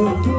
Oh,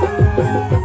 Música